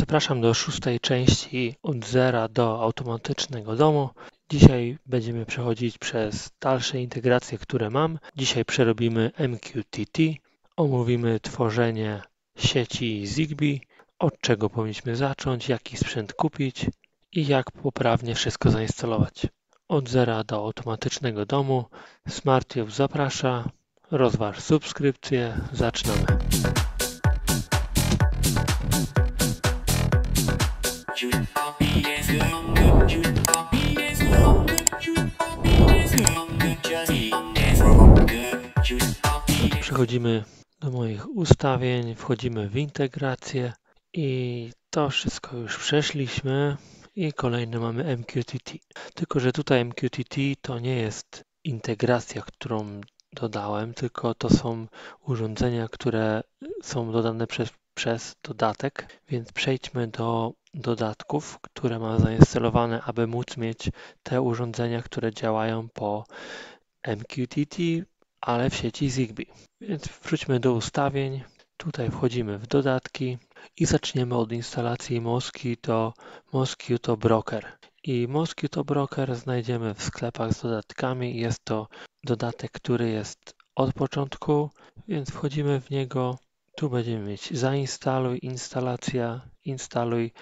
Zapraszam do szóstej części od zera do automatycznego domu. Dzisiaj będziemy przechodzić przez dalsze integracje, które mam. Dzisiaj przerobimy MQTT, omówimy tworzenie sieci Zigbee, od czego powinniśmy zacząć, jaki sprzęt kupić i jak poprawnie wszystko zainstalować. Od zera do automatycznego domu. SmartTube zaprasza. Rozważ subskrypcję. Zaczynamy. Przechodzimy do moich ustawień, wchodzimy w integrację i to wszystko już przeszliśmy i kolejne mamy MQTT. Tylko, że tutaj MQTT to nie jest integracja, którą dodałem, tylko to są urządzenia, które są dodane przez, przez dodatek, więc przejdźmy do dodatków, które mam zainstalowane, aby móc mieć te urządzenia, które działają po MQTT, ale w sieci Zigbee. Więc wróćmy do ustawień. Tutaj wchodzimy w dodatki i zaczniemy od instalacji Mosquito, Mosquito Broker. I Mosquito Broker znajdziemy w sklepach z dodatkami. Jest to dodatek, który jest od początku, więc wchodzimy w niego. Tu będziemy mieć zainstaluj, instalacja, instaluj.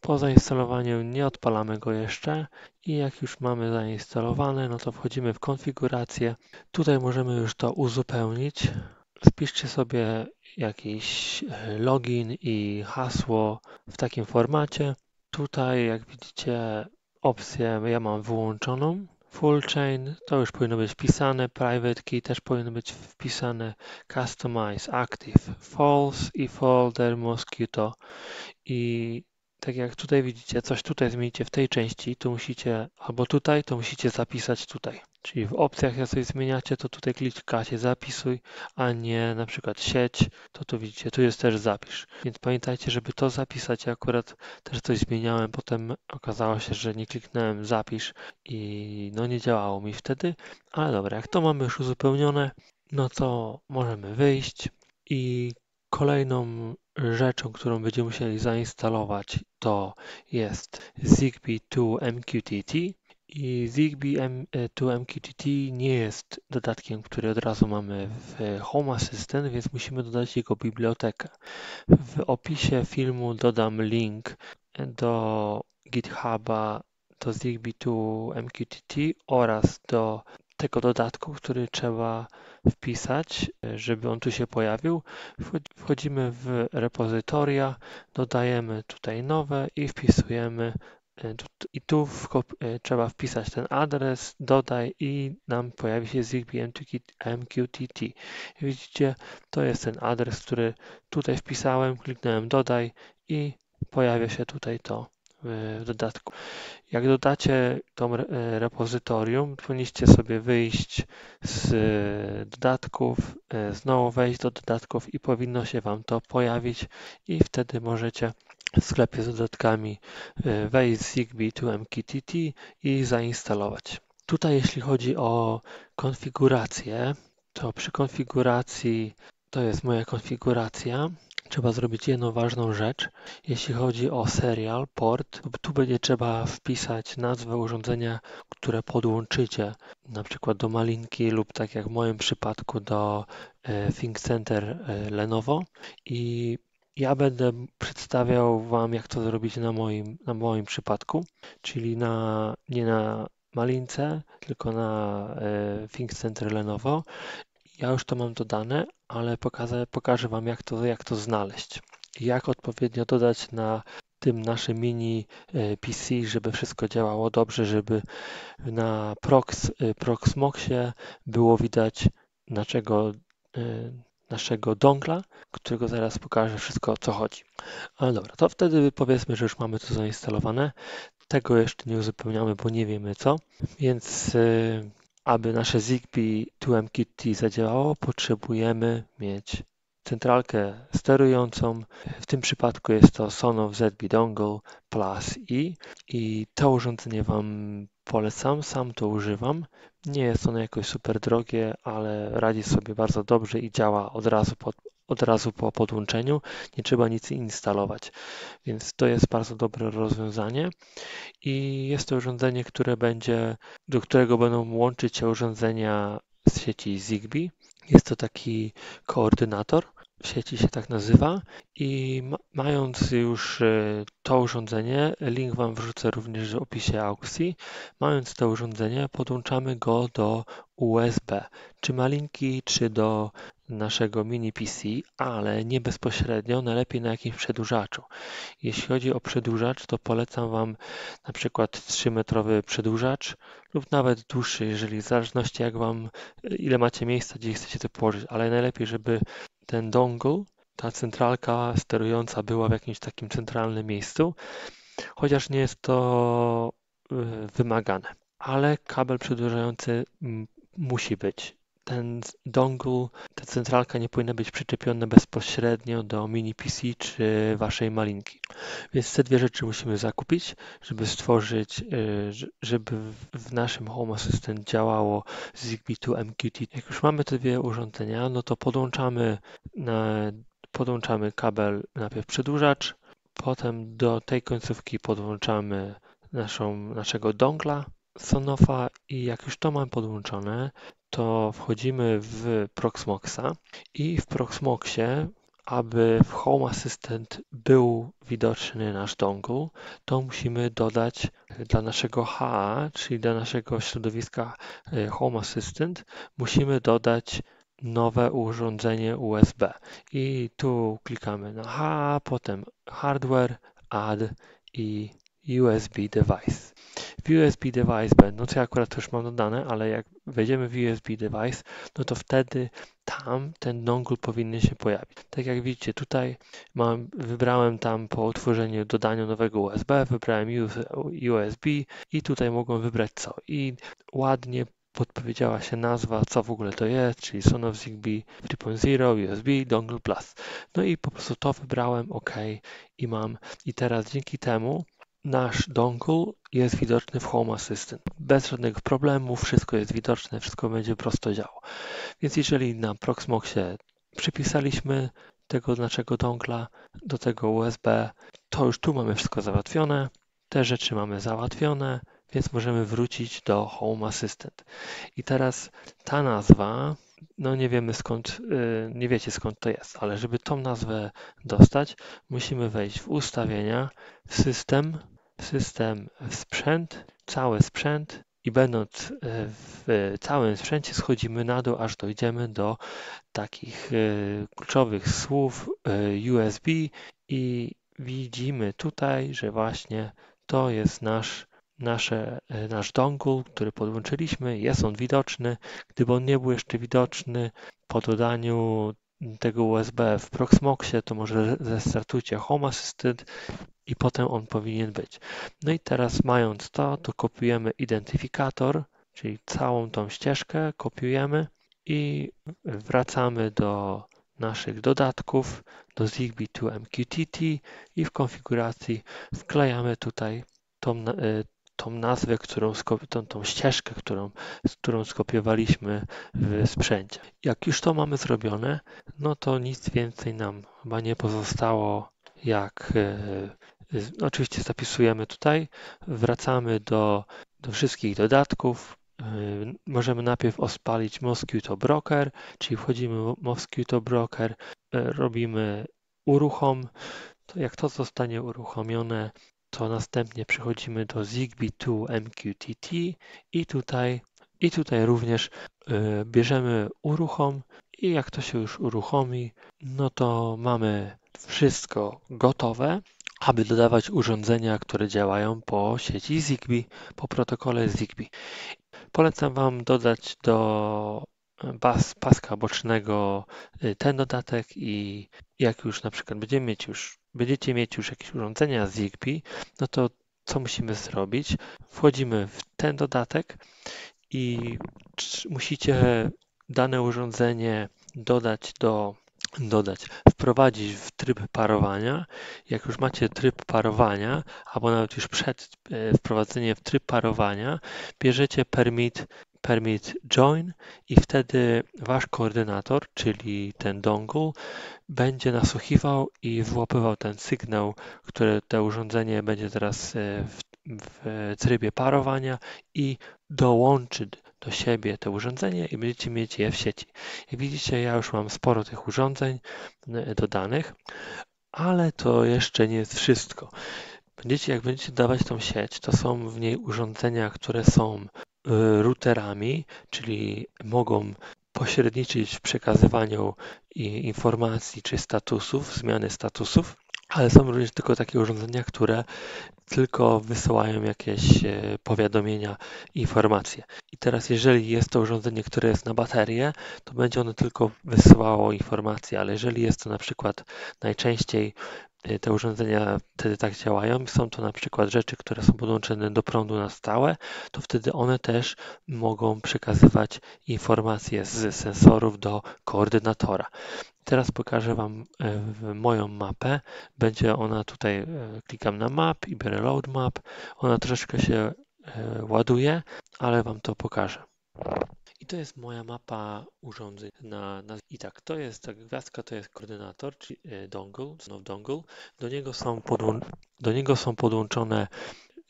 Po zainstalowaniu nie odpalamy go jeszcze i jak już mamy zainstalowane, no to wchodzimy w konfigurację. Tutaj możemy już to uzupełnić. Wpiszcie sobie jakiś login i hasło w takim formacie. Tutaj, jak widzicie, opcję ja mam wyłączoną. Full chain to już powinno być wpisane, private key też powinno być wpisane, customize active false i folder mosquito. I tak jak tutaj widzicie, coś tutaj zmienicie w tej części, tu musicie, albo tutaj, to musicie zapisać tutaj. Czyli w opcjach, jak coś zmieniacie, to tutaj klikacie zapisuj, a nie na przykład sieć, to tu widzicie, tu jest też zapisz. Więc pamiętajcie, żeby to zapisać. Ja akurat też coś zmieniałem, potem okazało się, że nie kliknąłem zapisz i no nie działało mi wtedy. Ale dobra, jak to mamy już uzupełnione, no to możemy wyjść i kolejną rzeczą, którą będziemy musieli zainstalować, to jest Zigbee 2 MQTT. I Zigbee M2 e, MQTT nie jest dodatkiem, który od razu mamy w Home Assistant, więc musimy dodać jego bibliotekę. W opisie filmu dodam link do GitHuba do Zigbee 2 MQTT oraz do tego dodatku, który trzeba wpisać, żeby on tu się pojawił. Wchodzimy w repozytoria, dodajemy tutaj nowe i wpisujemy e, i tu e, trzeba wpisać ten adres, dodaj i nam pojawi się Zigbee MQTT. Widzicie, to jest ten adres, który tutaj wpisałem, kliknąłem dodaj i pojawia się tutaj to w dodatku. Jak dodacie to e, repozytorium, powinniście sobie wyjść z e, dodatków, e, znowu wejść do dodatków i powinno się Wam to pojawić i wtedy możecie w sklepie z dodatkami wejść z Zigbee to MQTT i zainstalować. Tutaj jeśli chodzi o konfigurację, to przy konfiguracji to jest moja konfiguracja trzeba zrobić jedną ważną rzecz. Jeśli chodzi o serial, port, tu będzie trzeba wpisać nazwę urządzenia, które podłączycie, na przykład do malinki lub tak jak w moim przypadku do e, Think Center e, Lenovo i ja będę przedstawiał Wam, jak to zrobić na moim, na moim przypadku, czyli na, nie na malince, tylko na e, Think Center Lenovo. Ja już to mam dodane, ale pokażę, pokażę Wam, jak to, jak to znaleźć. Jak odpowiednio dodać na tym naszym mini e, PC, żeby wszystko działało dobrze, żeby na Prox, e, Proxmoxie było widać naszego, e, naszego dongla, którego zaraz pokażę wszystko o co chodzi. Ale dobra, to wtedy powiedzmy, że już mamy to zainstalowane. Tego jeszcze nie uzupełniamy, bo nie wiemy co, więc aby nasze Zigbee 2MQT zadziałało, potrzebujemy mieć centralkę sterującą. W tym przypadku jest to Sonoff ZB Dongle Plus E i to urządzenie Wam polecam, sam to używam. Nie jest ono jakoś super drogie, ale radzi sobie bardzo dobrze i działa od razu po od razu po podłączeniu, nie trzeba nic instalować. Więc to jest bardzo dobre rozwiązanie i jest to urządzenie, które będzie, do którego będą łączyć się urządzenia z sieci Zigbee. Jest to taki koordynator, sieci się tak nazywa. I ma, mając już e, to urządzenie, link Wam wrzucę również w opisie aukcji, mając to urządzenie podłączamy go do USB, czy malinki, czy do naszego mini PC, ale nie bezpośrednio, najlepiej na jakimś przedłużaczu. Jeśli chodzi o przedłużacz, to polecam Wam na przykład 3-metrowy przedłużacz lub nawet dłuższy, jeżeli w zależności jak Wam, ile macie miejsca, gdzie chcecie to położyć, ale najlepiej, żeby ten dongle, ta centralka sterująca była w jakimś takim centralnym miejscu, chociaż nie jest to y, wymagane. Ale kabel przedłużający musi być. Ten dongle, ta centralka nie powinna być przyczepiona bezpośrednio do mini PC czy waszej malinki. Więc te dwie rzeczy musimy zakupić, żeby stworzyć, y, żeby w naszym Home Assistant działało Zigbee to MQTT. Jak już mamy te dwie urządzenia, no to podłączamy, na, podłączamy kabel, najpierw przedłużacz, potem do tej końcówki podłączamy naszą, naszego dongla Sonofa i jak już to mam podłączone, to wchodzimy w Proxmoxa i w Proxmoxie, aby w Home Assistant był widoczny nasz dongle, to musimy dodać dla naszego HA, czyli dla naszego środowiska e, Home Assistant, musimy dodać nowe urządzenie USB. I tu klikamy na HA, potem Hardware, Add i USB Device. W USB Device będą, co ja akurat też mam dodane, ale jak wejdziemy w USB Device, no to wtedy tam ten dongle powinien się pojawić. Tak jak widzicie tutaj mam, wybrałem tam po utworzeniu, dodaniu nowego USB, wybrałem USB i tutaj mogłem wybrać co. I ładnie podpowiedziała się nazwa, co w ogóle to jest, czyli Sonos Zigbee 3.0 USB Dongle Plus. No i po prostu to wybrałem OK i mam. I teraz dzięki temu nasz dongle jest widoczny w Home Assistant. Bez żadnych problemów, wszystko jest widoczne, wszystko będzie prosto działo. Więc jeżeli na Proxmoxie przypisaliśmy tego naszego dongla do tego USB, to już tu mamy wszystko załatwione. Te rzeczy mamy załatwione, więc możemy wrócić do Home Assistant. I teraz ta nazwa, no nie wiemy skąd, y, nie wiecie skąd to jest, ale żeby tą nazwę dostać, musimy wejść w ustawienia, system, system sprzęt, cały sprzęt i będąc e, w całym sprzęcie schodzimy na dół, aż dojdziemy do takich e, kluczowych słów e, USB i widzimy tutaj, że właśnie to jest nasz, nasze, nasz dongle, który podłączyliśmy. Jest on widoczny. Gdyby on nie był jeszcze widoczny po dodaniu tego USB w Proxmoxie, to może zestartujcie Home Assistant i potem on powinien być. No i teraz mając to, to kopiujemy identyfikator, czyli całą tą ścieżkę kopiujemy i wracamy do naszych dodatków, do Zigbee to MQTT i w konfiguracji wklejamy tutaj tą, e, tą nazwę, którą, tą, tą ścieżkę, którą, którą skopiowaliśmy w sprzęcie. Jak już to mamy zrobione, no to nic więcej nam chyba nie pozostało jak e, Oczywiście zapisujemy tutaj, wracamy do, do wszystkich dodatków. Yy, możemy najpierw ospalić Mosquito Broker, czyli wchodzimy w Mosquito Broker, robimy uruchom. To jak to zostanie uruchomione, to następnie przechodzimy do Zigbee 2 MQTT i tutaj, i tutaj również yy, bierzemy uruchom i jak to się już uruchomi, no to mamy wszystko gotowe aby dodawać urządzenia, które działają po sieci Zigbee, po protokole Zigbee. Polecam Wam dodać do bas, paska bocznego y, ten dodatek i jak już na przykład będziemy mieć już, będziecie mieć już jakieś urządzenia Zigbee, no to co musimy zrobić? Wchodzimy w ten dodatek i musicie dane urządzenie dodać do dodać, wprowadzić w tryb parowania. Jak już macie tryb parowania, albo nawet już przed e, wprowadzeniem w tryb parowania, bierzecie permit permit join i wtedy wasz koordynator, czyli ten dongle, będzie nasłuchiwał i wyłapywał ten sygnał, który to urządzenie będzie teraz e, w, w trybie parowania i dołączy do siebie to urządzenie i będziecie mieć je w sieci. Jak widzicie, ja już mam sporo tych urządzeń e, dodanych, ale to jeszcze nie jest wszystko. Będziecie, jak będziecie dawać tą sieć, to są w niej urządzenia, które są routerami, czyli mogą pośredniczyć w przekazywaniu informacji czy statusów, zmiany statusów, ale są również tylko takie urządzenia, które tylko wysyłają jakieś e, powiadomienia, informacje. I teraz, jeżeli jest to urządzenie, które jest na baterię, to będzie ono tylko wysyłało informacje, ale jeżeli jest to na przykład najczęściej te urządzenia wtedy tak działają, są to na przykład rzeczy, które są podłączone do prądu na stałe, to wtedy one też mogą przekazywać informacje z sensorów do koordynatora. Teraz pokażę Wam e, moją mapę. Będzie ona tutaj, e, klikam na map i biorę load map. Ona troszeczkę się ładuje, ale Wam to pokażę. I to jest moja mapa urządzeń. Na, na, I tak, to jest ta gwiazdka, to jest koordynator, czyli dongle, znowu dongle. Do niego są, do niego są podłączone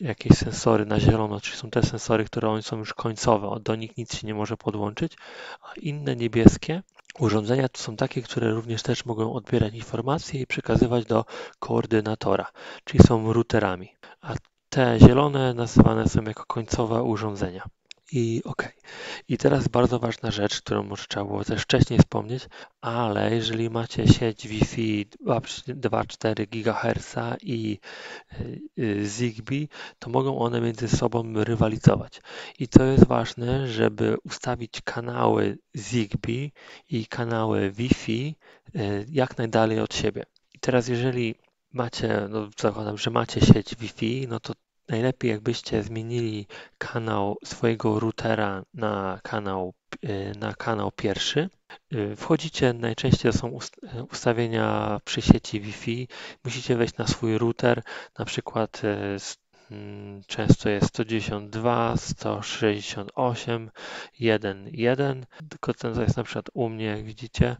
jakieś sensory na zielono, czyli są te sensory, które są już końcowe, do nich nic się nie może podłączyć, a inne niebieskie urządzenia to są takie, które również też mogą odbierać informacje i przekazywać do koordynatora, czyli są routerami, a te zielone nazywane są jako końcowe urządzenia. I ok. I teraz bardzo ważna rzecz, którą może trzeba było też wcześniej wspomnieć, ale jeżeli macie sieć Wi-Fi 2,4 GHz i y, Zigbee, to mogą one między sobą rywalizować. I to jest ważne, żeby ustawić kanały Zigbee i kanały Wi-Fi y, jak najdalej od siebie. I teraz jeżeli macie, no zakładam, że macie sieć Wi-Fi, no to Najlepiej jakbyście zmienili kanał swojego routera na kanał, y, na kanał pierwszy. Y, wchodzicie, najczęściej to są ustawienia przy sieci Wi-Fi. Musicie wejść na swój router, na przykład y, mm, często jest 192, 168, 1.1, tylko ten jest na przykład u mnie, jak widzicie,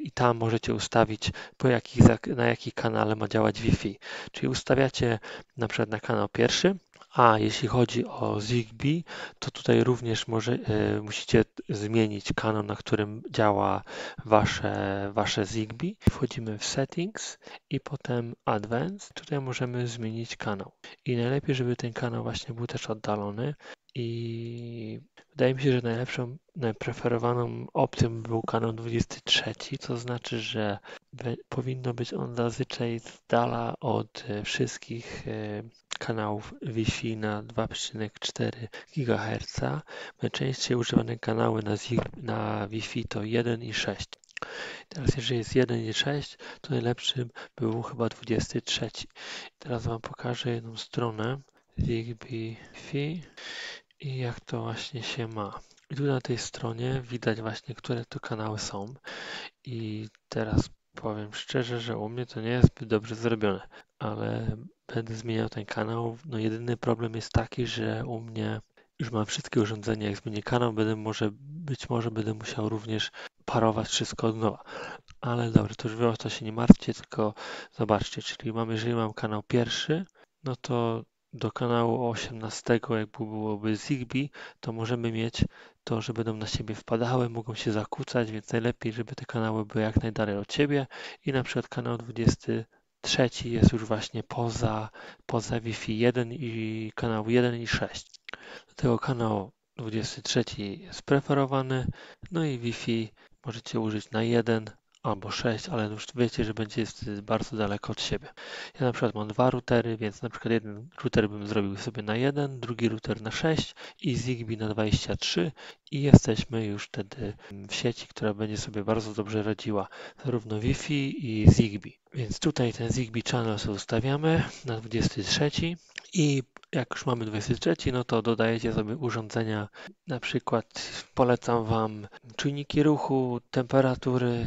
i tam możecie ustawić po jakich, na jaki kanale ma działać Wi-Fi. Czyli ustawiacie na przykład na kanał pierwszy, a jeśli chodzi o Zigbee, to tutaj również może, y, musicie zmienić kanał, na którym działa wasze, wasze Zigbee. Wchodzimy w Settings i potem Advanced. Tutaj możemy zmienić kanał. I najlepiej, żeby ten kanał właśnie był też oddalony. I wydaje mi się, że najlepszą, najpreferowaną opcją był kanał 23, to znaczy, że powinno być on zazwyczaj z dala od e, wszystkich e, kanałów Wi-Fi na 2,4 GHz. Najczęściej używane kanały na, na Wi-Fi to 1 i 6. Teraz jeżeli jest 1 i 6, to najlepszym był chyba 23. Teraz Wam pokażę jedną stronę Zigbee Fi i jak to właśnie się ma. I tu na tej stronie widać właśnie, które to kanały są. I teraz powiem szczerze, że u mnie to nie jest zbyt dobrze zrobione, ale będę zmieniał ten kanał. No jedyny problem jest taki, że u mnie już mam wszystkie urządzenia. Jak zmienię kanał, będę może, być może będę musiał również parować wszystko od nowa. Ale dobrze, to już wy to się nie martwcie, tylko zobaczcie, czyli mam, jeżeli mam kanał pierwszy, no to do kanału 18, jak byłoby Zigbee, to możemy mieć to, że będą na siebie wpadały, mogą się zakłócać, więc najlepiej, żeby te kanały były jak najdalej od siebie i na przykład kanał 23 jest już właśnie poza, poza Wi-Fi 1 i kanał 1 i 6. Dlatego kanał 23 jest preferowany, no i Wi-Fi możecie użyć na 1 albo 6, ale już wiecie, że będzie bardzo daleko od siebie. Ja na przykład mam dwa routery, więc na przykład jeden router bym zrobił sobie na 1, drugi router na 6 i Zigbee na 23 i jesteśmy już wtedy w sieci, która będzie sobie bardzo dobrze radziła zarówno Wi-Fi i Zigbee. Więc tutaj ten Zigbee channel sobie ustawiamy na 23 i jak już mamy 23, no to dodajecie sobie urządzenia, na przykład polecam Wam czujniki ruchu, temperatury,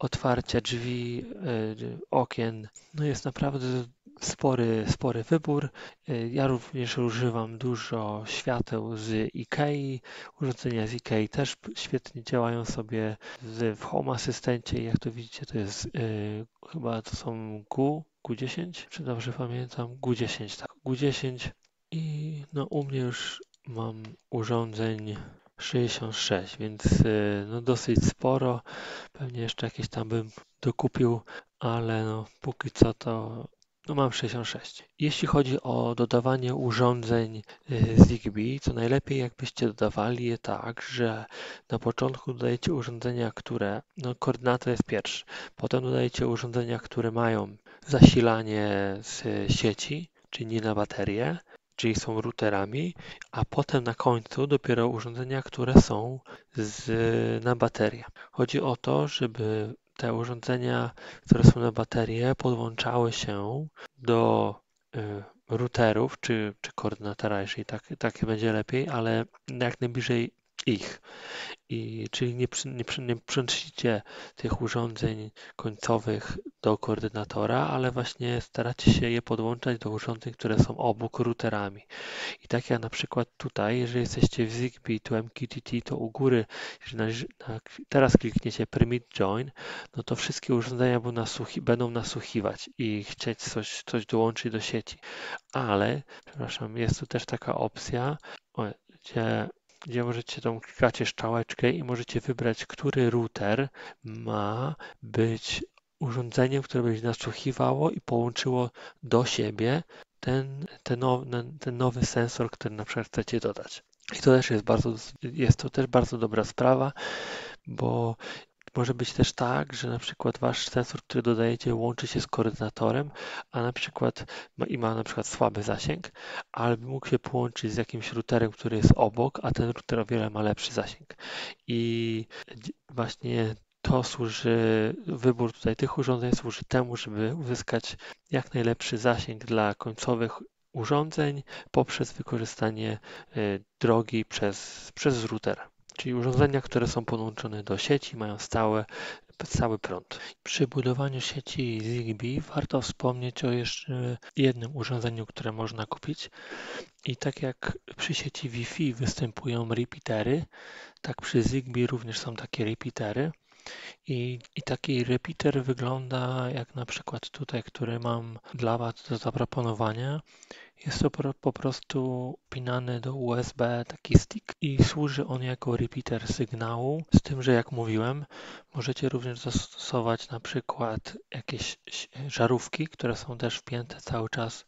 otwarcia drzwi, e, okien. No jest naprawdę spory, spory wybór. Y, ja również używam dużo świateł z IKEA. Urządzenia z IKEA też świetnie działają sobie w, Home Asystencie. Jak to widzicie, to jest yy, chyba to są GU, GU10, czy dobrze pamiętam? GU10, tak. GU10 i no u mnie już mam urządzeń 66, więc y, no dosyć sporo. Pewnie jeszcze jakieś tam bym dokupił, ale no póki co to no mam 66. Jeśli chodzi o dodawanie urządzeń y, Zigbee, to najlepiej jakbyście dodawali je tak, że na początku dodajecie urządzenia, które, no koordynator jest pierwszy, potem dodajecie urządzenia, które mają zasilanie z sieci, czyli nie na baterię, czyli są routerami, a potem na końcu dopiero urządzenia, które są z, na baterię. Chodzi o to, żeby te urządzenia, które są na baterię, podłączały się do y, routerów czy, czy koordynatora, jeśli tak, tak będzie lepiej, ale jak najbliżej ich. I, czyli nie, nie, nie przenosicie tych urządzeń końcowych do koordynatora, ale właśnie staracie się je podłączać do urządzeń, które są obok routerami. I tak jak na przykład tutaj, jeżeli jesteście w Zigbee, tu MQTT, to u góry, jeżeli na, na, teraz klikniecie Permit Join, no to wszystkie urządzenia będą, nasłuchi, będą nasłuchiwać i chcieć coś, coś dołączyć do sieci. Ale, przepraszam, jest tu też taka opcja, gdzie gdzie możecie tą klikacie szczałeczkę i możecie wybrać, który router ma być urządzeniem, które będzie nasłuchiwało i połączyło do siebie ten, ten, nowy, ten nowy sensor, który na przykład chcecie dodać. I to też jest bardzo, jest to też bardzo dobra sprawa, bo może być też tak, że na przykład wasz sensor, który dodajecie, łączy się z koordynatorem, a na przykład ma, i ma na przykład słaby zasięg, ale mógł się połączyć z jakimś routerem, który jest obok, a ten router o wiele ma lepszy zasięg. I właśnie to służy, wybór tutaj tych urządzeń służy temu, żeby uzyskać jak najlepszy zasięg dla końcowych urządzeń poprzez wykorzystanie y, drogi przez, przez router czyli urządzenia, które są podłączone do sieci, mają stałe, stały prąd. Przy budowaniu sieci Zigbee warto wspomnieć o jeszcze jednym urządzeniu, które można kupić. I tak jak przy sieci Wi-Fi występują repeatery, tak przy Zigbee również są takie repeatery. I, I taki repeater wygląda jak na przykład tutaj, który mam dla Was do zaproponowania. Jest to po prostu pinany do USB taki stick i służy on jako repeater sygnału, z tym, że jak mówiłem, możecie również zastosować na przykład jakieś żarówki, które są też wpięte cały czas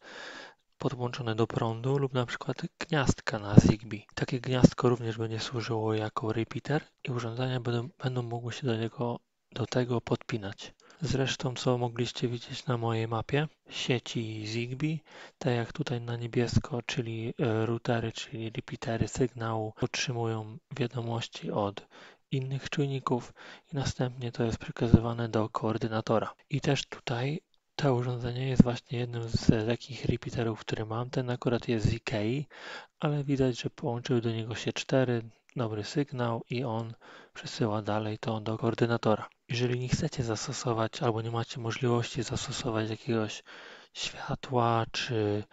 podłączone do prądu lub na przykład gniazdka na Zigbee. Takie gniazdko również będzie służyło jako repeater i urządzenia będą, będą mogły się do niego do tego podpinać. Zresztą, co mogliście widzieć na mojej mapie sieci Zigbee, tak jak tutaj na niebiesko, czyli e, routery, czyli repeatery sygnału otrzymują wiadomości od innych czujników i następnie to jest przekazywane do koordynatora. I też tutaj to urządzenie jest właśnie jednym z takich repeaterów, które mam. Ten akurat jest z IKEA, ale widać, że połączyły do niego się cztery, dobry sygnał i on przesyła dalej to do koordynatora. Jeżeli nie chcecie zastosować albo nie macie możliwości zastosować jakiegoś światła, czy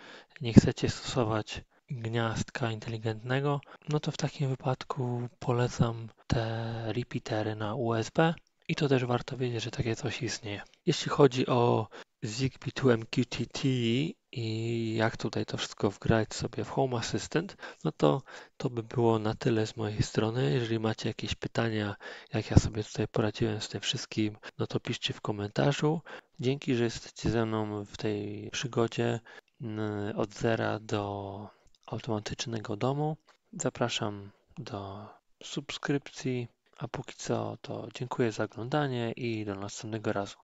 nie chcecie stosować gniazdka inteligentnego, no to w takim wypadku polecam te repeatery na USB i to też warto wiedzieć, że takie coś istnieje. Jeśli chodzi o Zigbee to MQTT i jak tutaj to wszystko wgrać sobie w Home Assistant, no to to by było na tyle z mojej strony. Jeżeli macie jakieś pytania, jak ja sobie tutaj poradziłem z tym wszystkim, no to piszcie w komentarzu. Dzięki, że jesteście ze mną w tej przygodzie od zera do automatycznego domu. Zapraszam do subskrypcji, a póki co to dziękuję za oglądanie i do następnego razu.